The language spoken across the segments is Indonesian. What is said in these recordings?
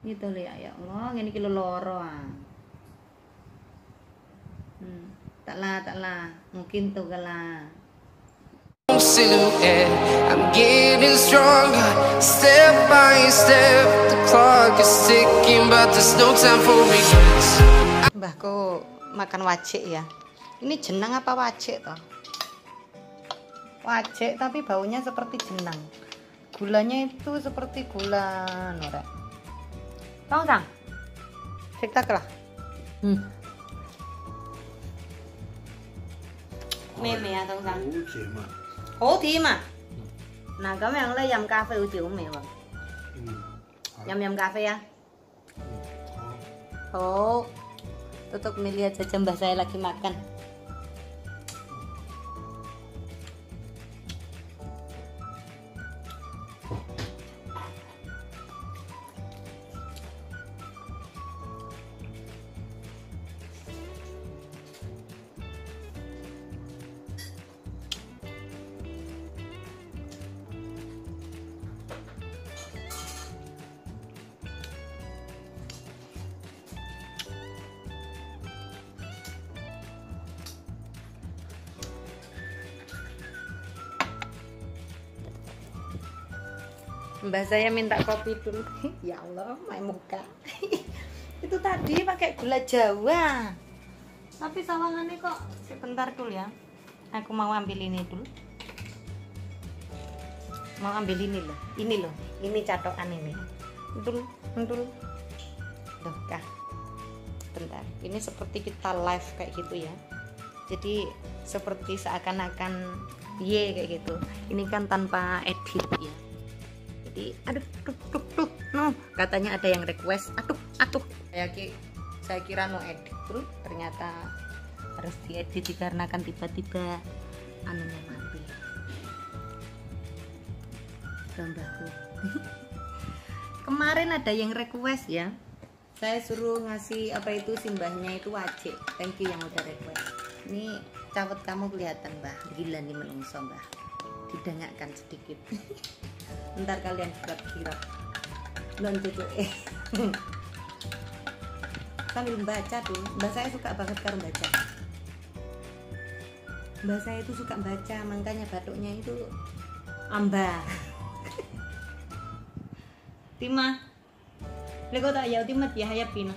gitu loh ya ya Allah ini kilo loro ah hmm. tak lah tak lah mungkin tuh lah silhouette. I'm getting stronger, step by step. The clock is ticking, but there's no time for regrets. Mbahku makan wajik ya. Ini jenang apa wajik toh? Wajik tapi baunya seperti jenang. Gulanya itu seperti gula norek. Tong sang. Tiktak lah. Hmm. Meme ya tong sang. 好甜啊！好甜啊！嗱咁样咧饮咖啡好似好味喎，嗯，饮唔饮咖啡啊？好， Oh, tutup melihat saja mbah saya lagi makan. Mbak saya minta kopi dulu. ya Allah, main muka. Itu tadi pakai gula Jawa. Tapi sawangannya kok sebentar dulu ya. Aku mau ambil ini dulu. Mau ambil ini loh. Ini loh. Ini catokan ini. Dulu, dulu. Duh, kah. Bentar. Ini seperti kita live kayak gitu ya. Jadi seperti seakan-akan ye kayak gitu. Ini kan tanpa edit ya jadi aduh tuh tuh tuh no. Katanya ada yang request aduh aduh. Saya ki saya kira no edit tuh ternyata harus diedit dikarenakan tiba-tiba anunya mati. Gambarku kemarin ada yang request ya. Saya suruh ngasih apa itu simbahnya itu wajib thank you yang udah request. Ini cawet kamu kelihatan mbah. Gila nih menungso mbah didengakkan sedikit. Ntar kalian kirap-kirap non cucu eh. Sambil baca tuh mbak saya suka banget kalau baca mbak saya itu suka baca makanya batuknya itu amba Tima Lego tak ya timat ya hayap pina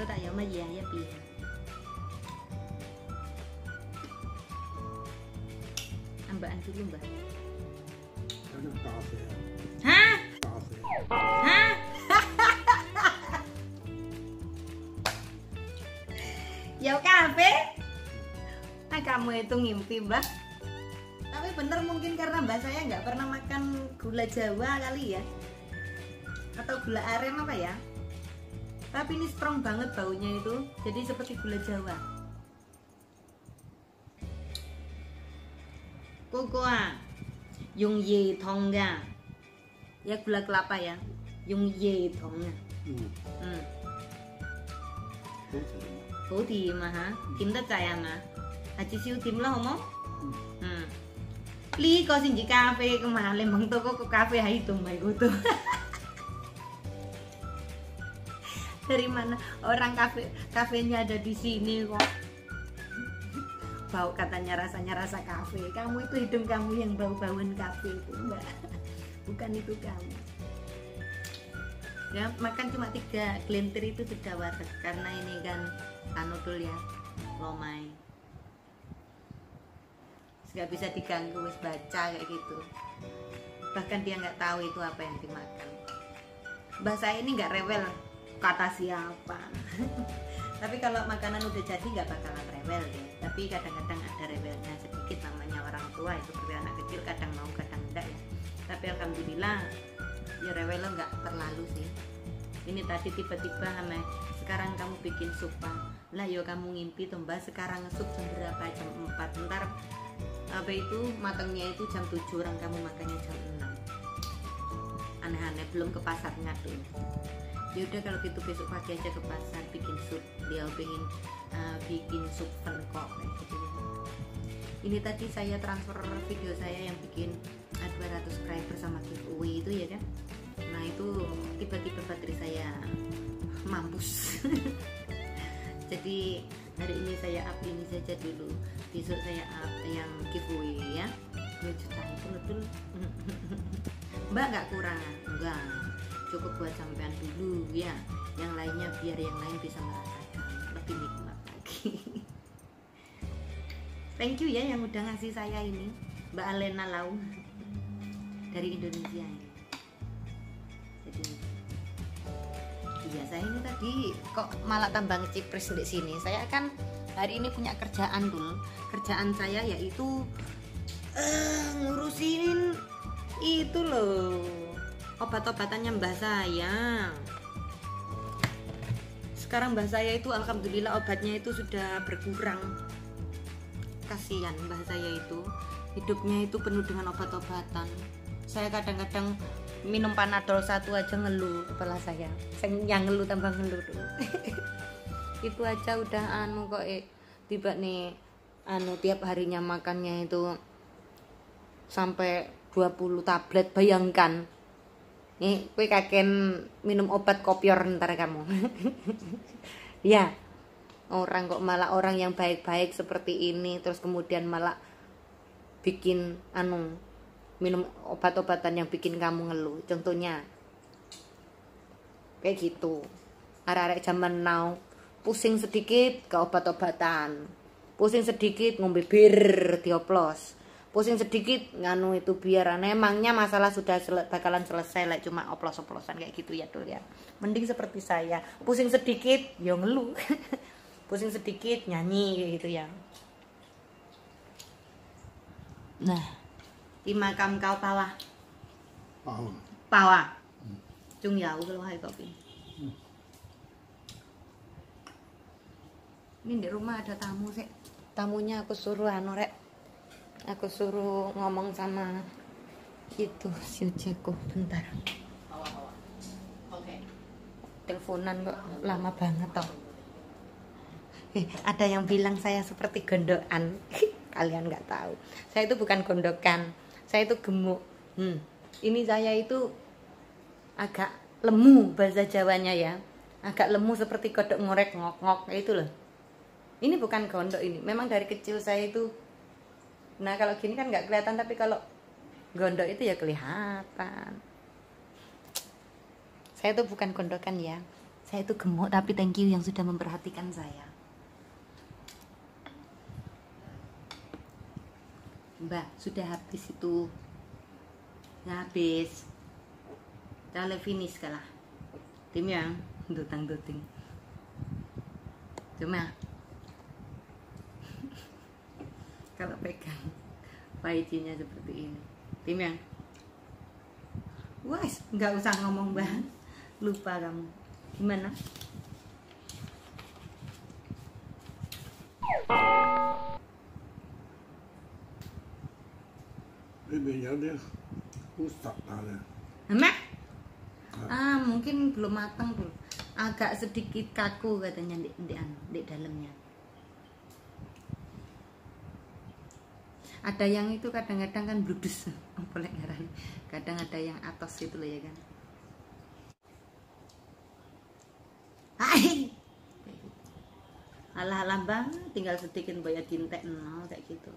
Lego tak ya ma ya hayap pina Ambaan dulu mbak 有啲咖啡啊， Hah? 咖啡。 Hah? Ya kafe? Nah kamu itu ngimpi mbak Tapi bener mungkin karena mbak saya nggak pernah makan gula jawa kali ya Atau gula aren apa ya Tapi ini strong banget baunya itu Jadi seperti gula jawa Kokoa Yung ye tongga Ya gula kelapa ya Yung ye tongga 嗯， Hmm 好甜啊。 好甜啊吓，甜得滞系嘛？系至少甜啦，好冇？嗯，呢、个先至咖啡噶嘛，你望到嗰个咖啡喺度，唔系嗰度。 Dari mana orang kafe kafenya ada di sini kok? Bau katanya rasanya rasa kafe. Kamu itu hidung kamu yang bau-bauan kafe itu enggak. Bukan itu kamu. Ya makan cuma tiga gelintir itu sudah warteg karena ini kan anu dul ya lomai nggak bisa diganggu wis baca kayak gitu bahkan dia nggak tahu itu apa yang dimakan bahasa ini nggak rewel kata siapa. Tapi kalau makanan udah jadi nggak bakalan rewel ya tapi kadang-kadang ada rewelnya sedikit namanya orang tua itu seperti anak kecil kadang mau kadang enggak ya. Tapi alhamdulillah ya rewelnya nggak terlalu sih. Ini tadi tiba-tiba sama sekarang kamu bikin sup lah yo kamu ngimpi tuh mbak. Sekarang sup jam berapa? Jam 4 ntar apa itu matangnya itu jam 7 orang kamu makannya jam 6 aneh-aneh belum ke pasarnya tuh ya udah kalau gitu besok pagi aja ke pasar bikin sup. Dia pengen uh, bikin sup kok. Kayak gitu ini tadi saya transfer video saya yang bikin ah, 200 subscriber sama giveaway itu ya kan? Nah itu tiba-tiba baterai saya mampus. Jadi hari ini saya up ini saja dulu. Besok saya up yang giveaway ya. 2 juta. Itu betul. Mbak nggak kurang? Enggak cukup buat sampean dulu ya. Yang lainnya biar yang lain bisa merasakan lebih nikmat lagi. Thank you ya yang udah ngasih saya ini mbak Alena Lau dari Indonesia ini. Jadi iya saya ini tadi kok malah tambah ngecipris di sini. Saya kan hari ini punya kerjaan dulu kerjaan saya yaitu eh, ngurusin itu loh obat-obatannya mbah saya sekarang mbah saya itu alhamdulillah obatnya itu sudah berkurang. Kasihan mbah saya itu. Hidupnya itu penuh dengan obat-obatan. Saya kadang-kadang minum panadol satu aja ngeluh kepala saya. Yang ngeluh tambah ngeluh itu aja udah anu kok eh, tiba nih anu tiap harinya makannya itu sampai 20 tablet bayangkan nih kue kaken minum obat kopior ntar kamu. Ya orang kok malah orang yang baik-baik seperti ini terus kemudian malah bikin anu minum obat-obatan yang bikin kamu ngeluh. Contohnya kayak gitu. Arek-arek zaman now pusing sedikit ke obat-obatan. Pusing sedikit ngombe bir dioplos pusing sedikit nganu itu biar emangnya masalah sudah sele- bakalan selesai like cuma oplos-oplosan kayak gitu ya dul ya? Mending seperti saya. Pusing sedikit yo ngeluh. Pusing sedikit nyanyi kayak gitu ya. Nah di makam kau pawa pawa chung ya kalau hai kopi ini di rumah ada tamu sih tamunya aku suruh anu rek aku suruh ngomong sama itu si Jeko. Bentar. Teleponan kok lama banget toh. Eh, ada yang bilang saya seperti gondokan. Kalian nggak tahu. Saya itu bukan gondokan. Saya itu gemuk. Hmm. ini saya itu agak lemu bahasa Jawanya ya. Agak lemu seperti kodok ngorek ngok-ngok itu loh. Ini bukan gondok ini. Memang dari kecil saya itu nah kalau gini kan nggak kelihatan tapi kalau gondok itu ya kelihatan saya itu bukan gondokan ya saya itu gemuk tapi thank you yang sudah memperhatikan saya Mbak, sudah habis itu. Ya habis. Kita finish kalah. Tim yang dutang duting. Cuma kalau pegang paicinya seperti ini. Tim yang Wes, nggak usah ngomong banget. Lupa kamu. Gimana? Ini ya dia rusak tadi. Emak? Ah, mungkin belum matang belum. Agak sedikit kaku katanya di di, di dalamnya. Ada yang itu kadang-kadang kan bludus, boleh ngaran. Kadang ada yang atas itu loh ya kan. Hai. Alah alah bang, tinggal sedikit bayar tintek nol kayak gitu.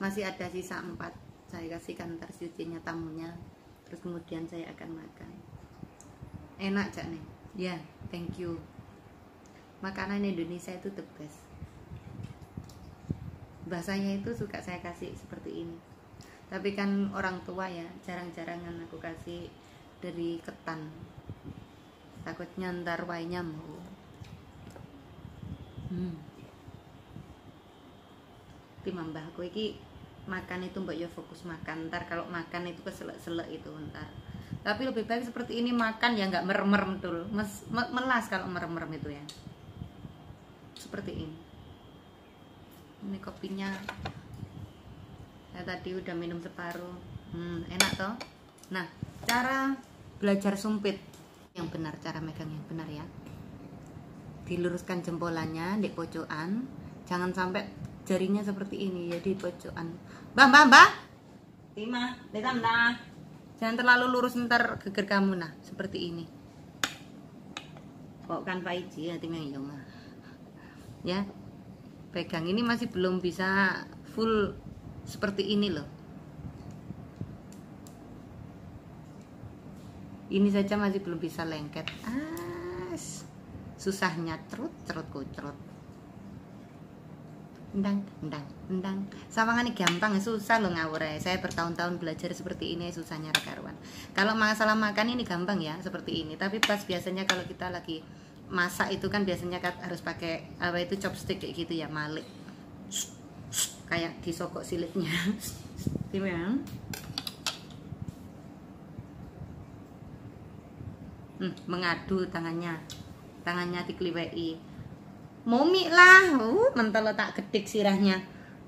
Masih ada sisa empat saya kasihkan ntar tamunya terus kemudian saya akan makan enak cak nih ya thank you makanan Indonesia itu the best bahasanya itu suka saya kasih seperti ini. Tapi kan orang tua ya jarang-jarangan aku kasih dari ketan. Takutnya ntar wainya mau. Hmm. timam mbahku iki makan itu mbak ya fokus makan. Ntar kalau makan itu keselak-selak itu ntar. Tapi lebih baik seperti ini makan ya nggak merem-merem me- melas kalau merem-merem itu ya. Seperti ini ini kopinya. Saya tadi udah minum separuh. Hmm, enak toh? Nah cara belajar sumpit. Yang benar cara megang yang benar ya. Diluruskan jempolannya di pojokan. Jangan sampai jarinya seperti ini ya di pojokan. Mbak mbak mbak lihat nah jangan terlalu lurus ntar geger kamu. Nah seperti ini. Kok kan Pak Iji ya tim yang ya pegang. Ini masih belum bisa full seperti ini loh. Ini saja masih belum bisa lengket. Ah susahnya. Cerut cerut kucrut. Endang endang endang sawangan gampang susah loh ngawur ya saya bertahun-tahun belajar seperti ini susahnya karuan kalau masalah makan ini gampang ya seperti ini. Tapi pas biasanya kalau kita lagi masak itu kan biasanya harus pakai apa itu chopstick kayak gitu ya malik. Kayak disokok silitnya. Gimana hmm, mengadu tangannya. Tangannya dikeliwei momi lah. Uh mentelo tak gedik sirahnya.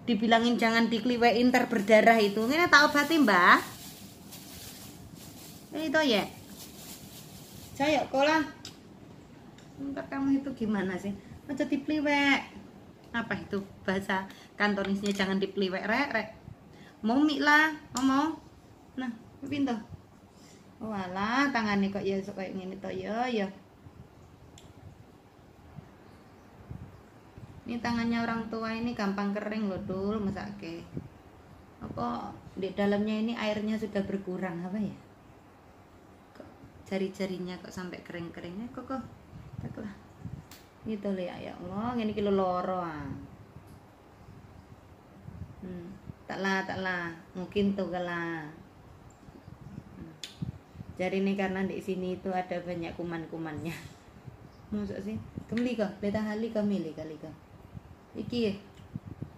Dibilangin jangan dikeliwei ntar berdarah itu. Ini tak obati mbak itu ya saya kolah ntar kamu itu gimana sih? Aja dipliwek apa itu bahasa kantonisnya? Jangan dipliwek rek rek. Momi lah ngomong nah pintu walah tangannya kok ya kayak gini toh ya ya. Ini tangannya orang tua ini gampang kering loh dul masake apa di dalamnya ini airnya sudah berkurang apa ya? Kok jari-jarinya kok sampai kering-keringnya kok kok tak lah gitu loh ya ya Allah ini kilo loro ah. Hmm. tak lah tak lah. Mungkin tuh kalah hmm. jadi ini karena di sini itu ada banyak kuman-kumannya. Masuk sih kembali kok beta hali kemili kali kok iki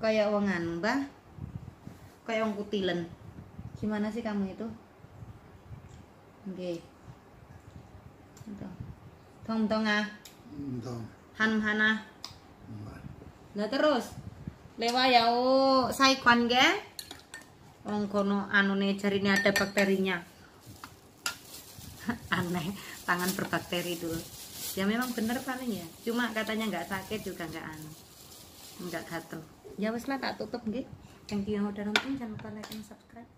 kayak wangan bah kayak wong kutilen. Gimana sih kamu itu? Oke okay. Tong tong ah? Entah. han hana. Nah terus? Lewa ya oh saikwan ge? Wong kono anune jarine ada bakterinya. Aneh tangan berbakteri dulu. Ya memang bener paling ya. Cuma katanya nggak sakit juga nggak anu. Nggak gatel. Ya wes lah tak tutup nggih. Thank you yang udah nonton. Jangan lupa like dan subscribe